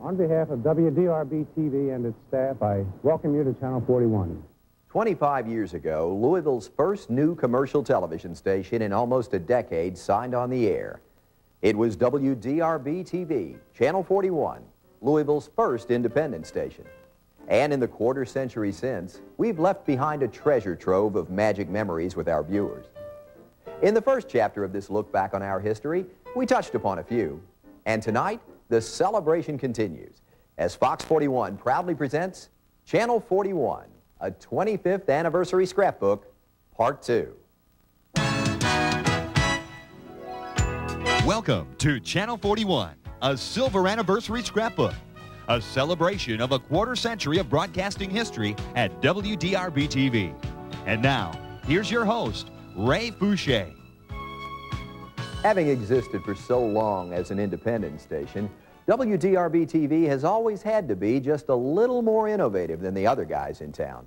On behalf of WDRB TV and its staff, I welcome you to Channel 41. 25 years ago, Louisville's first new commercial television station in almost a decade signed on the air. It was WDRB TV, Channel 41, Louisville's first independent station. And in the quarter century since, we've left behind a treasure trove of magic memories with our viewers. In the first chapter of this look back on our history, we touched upon a few. And tonight, the celebration continues as Fox 41 proudly presents Channel 41, a 25th anniversary scrapbook, Part 2. Welcome to Channel 41, a silver anniversary scrapbook, a celebration of a quarter century of broadcasting history at WDRB TV. And now, here's your host, Ray Foushee. Having existed for so long as an independent station, WDRB TV has always had to be just a little more innovative than the other guys in town.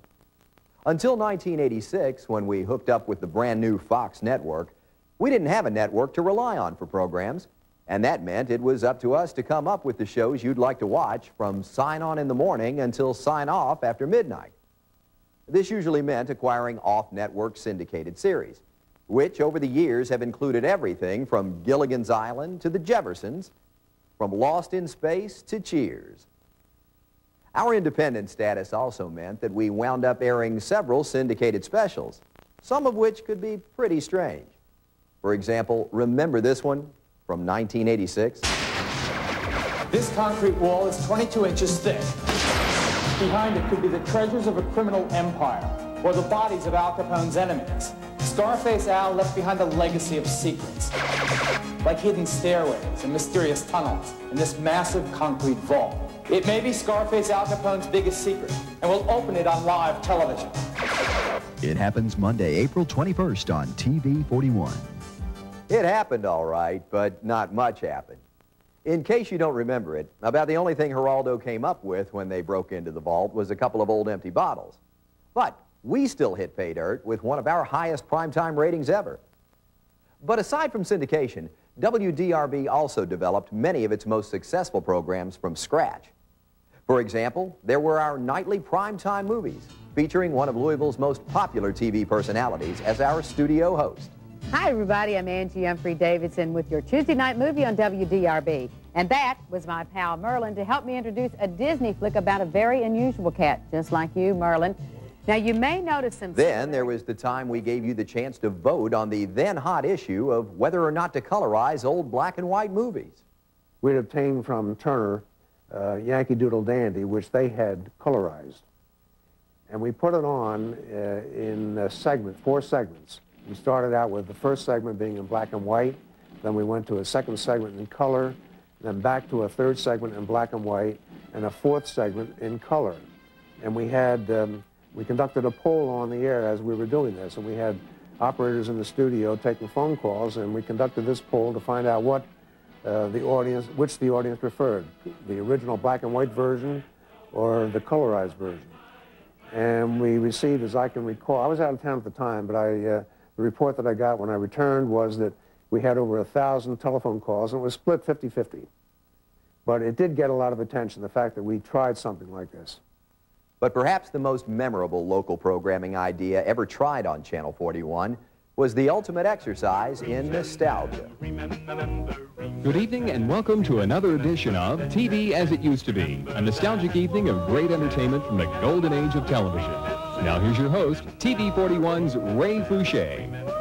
Until 1986, when we hooked up with the brand new Fox network, we didn't have a network to rely on for programs, and that meant it was up to us to come up with the shows you'd like to watch from sign on in the morning until sign off after midnight. This usually meant acquiring off-network syndicated series which over the years have included everything from Gilligan's Island to the Jeffersons, from Lost in Space to Cheers. Our independent status also meant that we wound up airing several syndicated specials, some of which could be pretty strange. For example, remember this one from 1986? This concrete wall is 22 inches thick. Behind it could be the treasures of a criminal empire or the bodies of Al Capone's enemies. Scarface Al left behind a legacy of secrets, like hidden stairways and mysterious tunnels in this massive concrete vault. It may be Scarface Al Capone's biggest secret, and we'll open it on live television. It happens Monday, April 21st on TV 41. It happened all right, but not much happened. In case you don't remember it, about the only thing Geraldo came up with when they broke into the vault was a couple of old empty bottles. But we still hit pay dirt with one of our highest primetime ratings ever. But aside from syndication, WDRB also developed many of its most successful programs from scratch. For example, there were our nightly primetime movies, featuring one of Louisville's most popular TV personalities as our studio host. Hi, everybody. I'm Angie Humphrey Davidson with your Tuesday night movie on WDRB. And that was my pal Merlin to help me introduce a Disney flick about a very unusual cat, just like you, Merlin. Now, you may notice some... Then there was the time we gave you the chance to vote on the then hot issue of whether or not to colorize old black and white movies. We'd obtained from Turner uh, Yankee Doodle Dandy, which they had colorized. And we put it on uh, in a segment, four segments. We started out with the first segment being in black and white, then we went to a second segment in color, then back to a third segment in black and white, and a fourth segment in color. And we had um, we conducted a poll on the air as we were doing this, and we had operators in the studio taking phone calls, and we conducted this poll to find out what uh, the audience, which the audience preferred, the original black and white version or the colorized version. And we received, as I can recall, I was out of town at the time, but I, uh, the report that I got when I returned was that we had over a thousand telephone calls, and it was split 50-50. But it did get a lot of attention, the fact that we tried something like this. But perhaps the most memorable local programming idea ever tried on Channel 41 was the ultimate exercise in nostalgia. Good evening and welcome to another edition of TV as it used to be, a nostalgic evening of great entertainment from the golden age of television. Now here's your host, TV 41's Ray Foushee.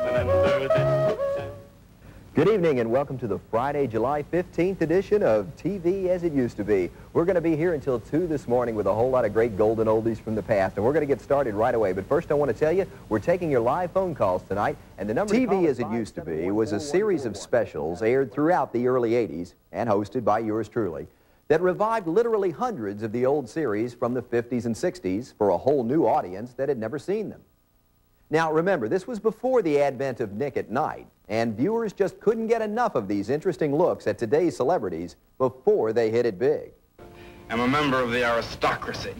Good evening and welcome to the Friday, July 15th edition of TV as it used to be. We're going to be here until 2 this morning with a whole lot of great golden oldies from the past, and we're going to get started right away. But first I want to tell you, we're taking your live phone calls tonight, and the number TV as it used to be was a series of specials aired throughout the early 80s and hosted by yours truly that revived literally hundreds of the old series from the 50s and 60s for a whole new audience that had never seen them. Now, remember, this was before the advent of Nick at Nite, and viewers just couldn't get enough of these interesting looks at today's celebrities before they hit it big. I'm a member of the aristocracy.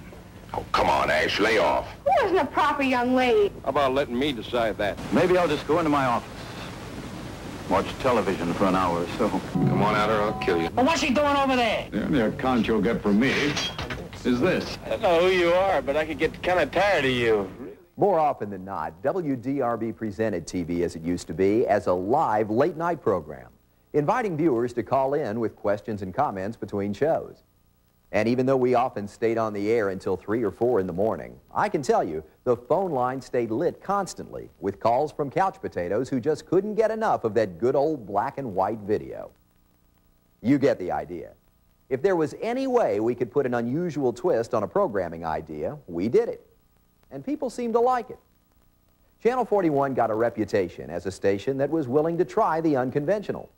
Oh, come on, Ash, lay off. Who isn't a proper young lady? How about letting me decide that? Maybe I'll just go into my office. Watch television for an hour or so. Come on out or I'll kill you. Well, what's he doing over there? The only account you'll get from me is this. I don't know who you are, but I could get kind of tired of you. More often than not, WDRB presented TV as it used to be as a live late-night program, inviting viewers to call in with questions and comments between shows. And even though we often stayed on the air until 3 or 4 in the morning, I can tell you the phone line stayed lit constantly with calls from couch potatoes who just couldn't get enough of that good old black and white video. You get the idea. If there was any way we could put an unusual twist on a programming idea, we did it. And people seemed to like it. Channel 41 got a reputation as a station that was willing to try the unconventional.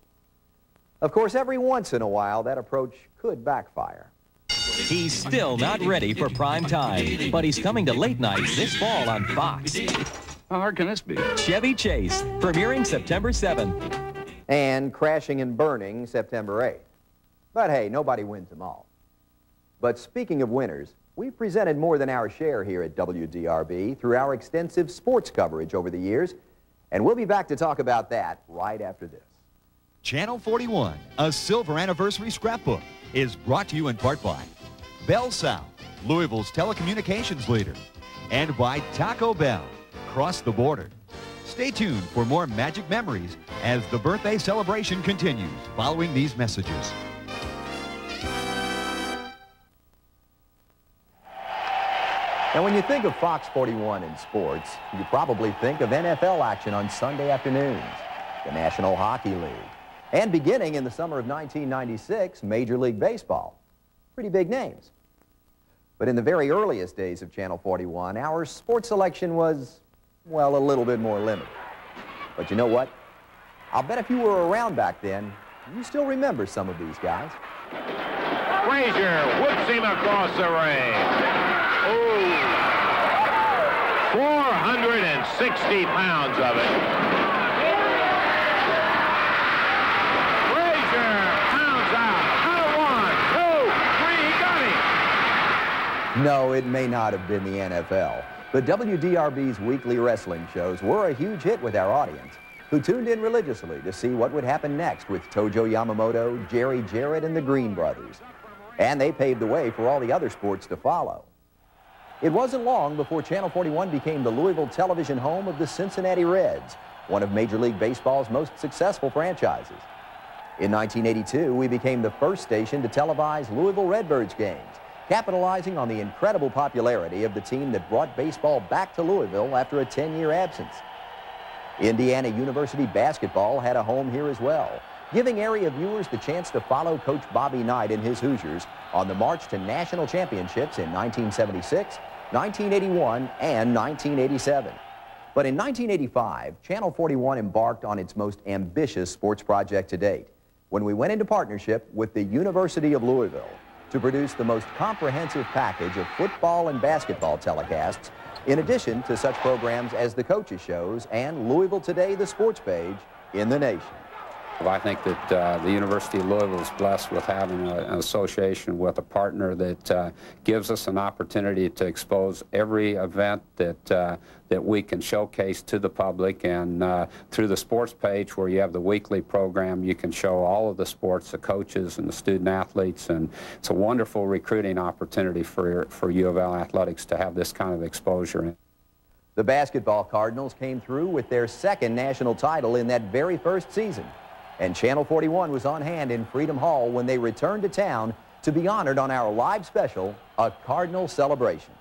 Of course, every once in a while, that approach could backfire. He's still not ready for prime time, but he's coming to late night this fall on Fox. How hard can this be? Chevy Chase, premiering September 7th. And crashing and burning September 8th. But hey, nobody wins them all. But speaking of winners, we've presented more than our share here at WDRB through our extensive sports coverage over the years, and we'll be back to talk about that right after this. Channel 41, a silver anniversary scrapbook, is brought to you in part by Bell South, Louisville's telecommunications leader, and by Taco Bell, across the border. Stay tuned for more magic memories as the birthday celebration continues following these messages. Now, when you think of Fox 41 in sports, you probably think of NFL action on Sunday afternoons, the National Hockey League, and beginning in the summer of 1996, Major League Baseball. Pretty big names. But in the very earliest days of Channel 41, our sports selection was, well, a little bit more limited. But you know what? I'll bet if you were around back then, you still remember some of these guys. Frazier whips him across the ring. Oh, 460 pounds of it. Frazier pounds out. One, two, three, he got him. No, it may not have been the NFL, but WDRB's weekly wrestling shows were a huge hit with our audience, who tuned in religiously to see what would happen next with Tojo Yamamoto, Jerry Jarrett, and the Green Brothers. And they paved the way for all the other sports to follow. It wasn't long before Channel 41 became the Louisville television home of the Cincinnati Reds, one of Major League Baseball's most successful franchises. In 1982, we became the first station to televise Louisville Redbirds games, capitalizing on the incredible popularity of the team that brought baseball back to Louisville after a 10-year absence. Indiana University basketball had a home here as well, giving area viewers the chance to follow Coach Bobby Knight and his Hoosiers on the march to national championships in 1976, 1981, and 1987. But in 1985, Channel 41 embarked on its most ambitious sports project to date when we went into partnership with the University of Louisville to produce the most comprehensive package of football and basketball telecasts in addition to such programs as the Coaches Shows and Louisville Today, the sports page, in the nation. I think that uh, the University of Louisville is blessed with having a, an association with a partner that uh, gives us an opportunity to expose every event that uh, that we can showcase to the public. And uh, through the sports page, where you have the weekly program, you can show all of the sports, the coaches and the student athletes, and it's a wonderful recruiting opportunity for for U of L athletics to have this kind of exposure. The basketball Cardinals came through with their second national title in that very first season and Channel 41 was on hand in Freedom Hall when they returned to town to be honored on our live special, A Cardinal Celebration.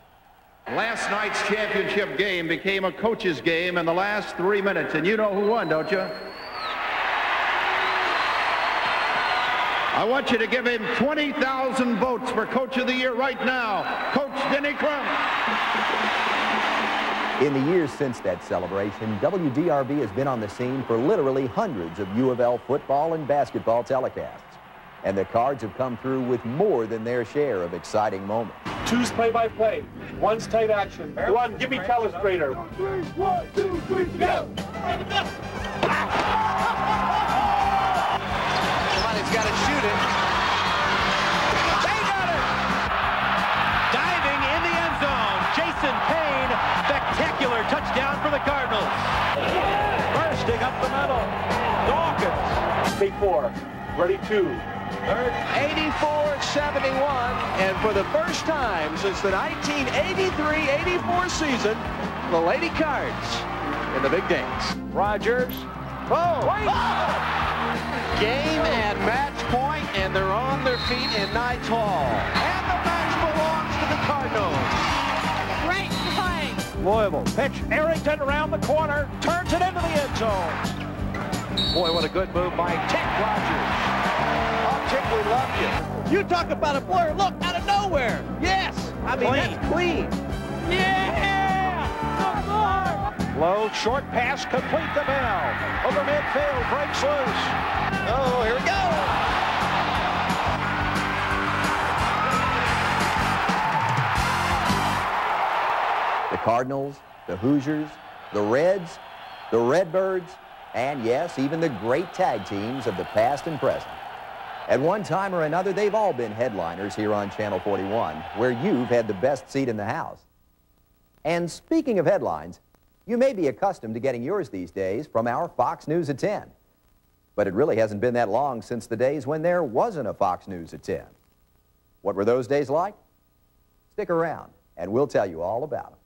Last night's championship game became a coach's game in the last three minutes, and you know who won, don't you? I want you to give him 20,000 votes for Coach of the Year right now, Coach Denny Crum. In the years since that celebration, WDRB has been on the scene for literally hundreds of U of L football and basketball telecasts. And the Cards have come through with more than their share of exciting moments. Two's play-by-play, one's tight action, one, give me telestrator. One, two, three, go! Four. Ready, two. 84-71, and for the first time since the 1983-84 season, the Lady Cards in the big dance. Rogers. Oh, oh! Game and match point, and they're on their feet in Knights Hall. And the match belongs to the Cardinals. Great play. Louisville pitch. Arrington around the corner, turns it into the end zone. Boy, what a good move by Tick Rogers. Oh, Tick, we love you. You talk about a blur. Look, out of nowhere. Yes. I mean, Clean. that's clean. Yeah. Low, short pass, complete the bell. Over midfield, breaks loose. Oh, here we go. The Cardinals, the Hoosiers, the Reds, the Redbirds, and yes, even the great tag teams of the past and present. At one time or another, they've all been headliners here on Channel 41, where you've had the best seat in the house. And speaking of headlines, you may be accustomed to getting yours these days from our Fox News at 10. But it really hasn't been that long since the days when there wasn't a Fox News at 10. What were those days like? Stick around, and we'll tell you all about them.